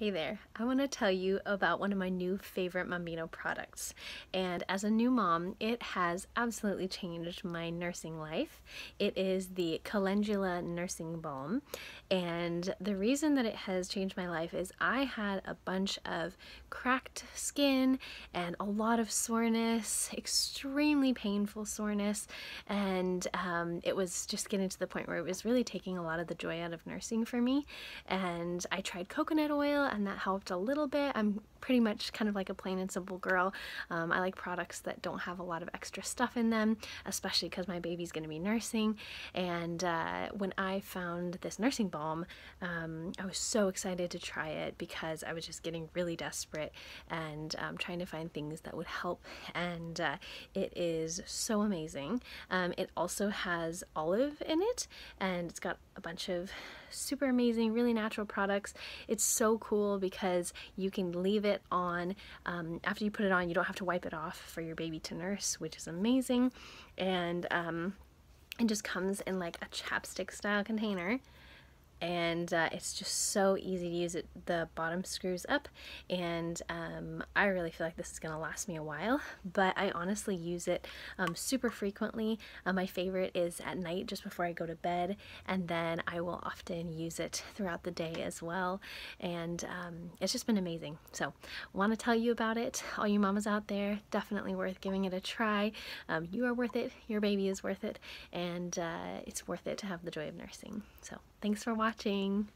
Hey there, I want to tell you about one of my new favorite Mambino products. And as a new mom, it has absolutely changed my nursing life. It is the Calendula Nursing Balm. And the reason that it has changed my life is I had a bunch of cracked skin and a lot of soreness, extremely painful soreness. And um, it was just getting to the point where it was really taking a lot of the joy out of nursing for me. And I tried coconut oil and that helped a little bit. I'm pretty much kind of like a plain and simple girl. Um, I like products that don't have a lot of extra stuff in them, especially because my baby's going to be nursing. And uh, when I found this nursing balm, um, I was so excited to try it because I was just getting really desperate and um, trying to find things that would help. And uh, it is so amazing. Um, it also has olive in it, and it's got a bunch of super amazing, really natural products. It's so cool because you can leave it on. Um, after you put it on, you don't have to wipe it off for your baby to nurse, which is amazing. And um, it just comes in like a chapstick style container and uh, it's just so easy to use it the bottom screws up and um, I really feel like this is gonna last me a while but I honestly use it um, super frequently. Uh, my favorite is at night just before I go to bed and then I will often use it throughout the day as well and um, it's just been amazing. So want to tell you about it? All you mamas out there definitely worth giving it a try. Um, you are worth it. Your baby is worth it and uh, it's worth it to have the joy of nursing. So thanks for watching watching.